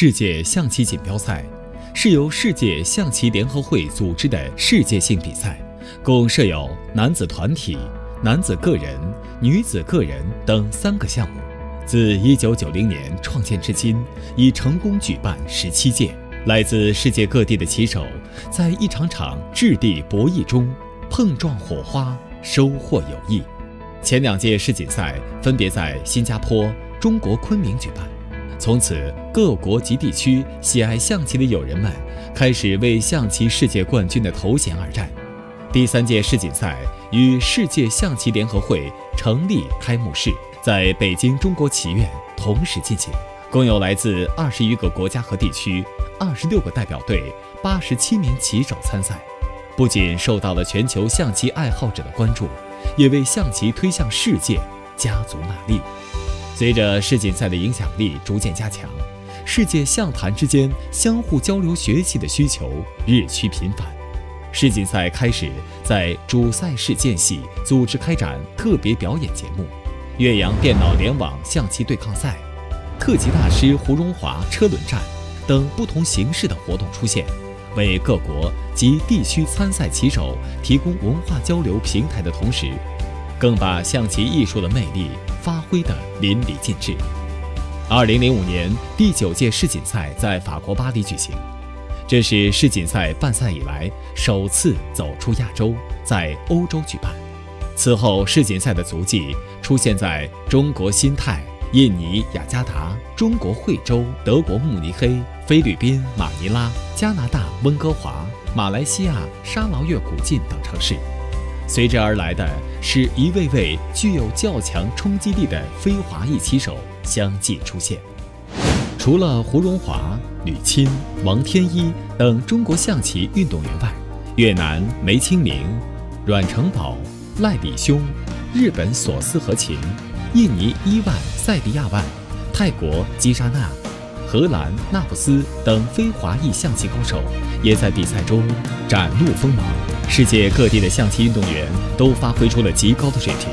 世界象棋锦标赛是由世界象棋联合会组织的世界性比赛，共设有男子团体、男子个人、女子个人等三个项目。自1990年创建至今，已成功举办十七届。来自世界各地的棋手，在一场场质地博弈中碰撞火花，收获友谊。前两届世锦赛分别在新加坡、中国昆明举办。从此，各国及地区喜爱象棋的友人们开始为象棋世界冠军的头衔而战。第三届世锦赛与世界象棋联合会成立开幕式在北京中国棋院同时进行，共有来自二十余个国家和地区二十六个代表队、八十七名棋手参赛，不仅受到了全球象棋爱好者的关注，也为象棋推向世界加足马力。随着世锦赛的影响力逐渐加强，世界象坛之间相互交流学习的需求日趋频繁。世锦赛开始在主赛事间隙组织开展特别表演节目、岳阳电脑联网象棋对抗赛、特级大师胡荣华车轮战等不同形式的活动出现，为各国及地区参赛棋手提供文化交流平台的同时，更把象棋艺术的魅力。发挥得淋漓尽致。二零零五年，第九届世锦赛在法国巴黎举行，这是世锦赛办赛以来首次走出亚洲，在欧洲举办。此后，世锦赛的足迹出现在中国新泰、印尼雅加达、中国惠州、德国慕尼黑、菲律宾马尼拉、加拿大温哥华、马来西亚沙劳越古晋等城市。随之而来的是一位位具有较强冲击力的非华裔棋手相继出现。除了胡荣华、吕钦、王天一等中国象棋运动员外，越南梅清明、阮成宝、赖礼兄、日本索斯和琴、印尼伊万塞迪亚万、泰国基沙纳、荷兰纳布斯等非华裔象棋高手也在比赛中展露锋芒。世界各地的象棋运动员都发挥出了极高的水平，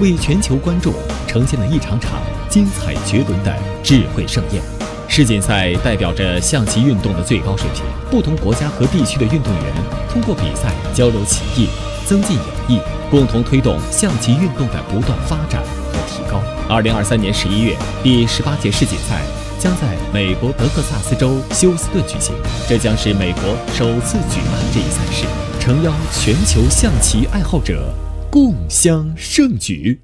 为全球观众呈现了一场场精彩绝伦的智慧盛宴。世锦赛代表着象棋运动的最高水平，不同国家和地区的运动员通过比赛交流棋艺，增进友谊，共同推动象棋运动的不断发展和提高。二零二三年十一月，第十八届世锦赛将在美国德克萨斯州休斯顿举行，这将是美国首次举办这一赛事。诚邀全球象棋爱好者共襄盛举。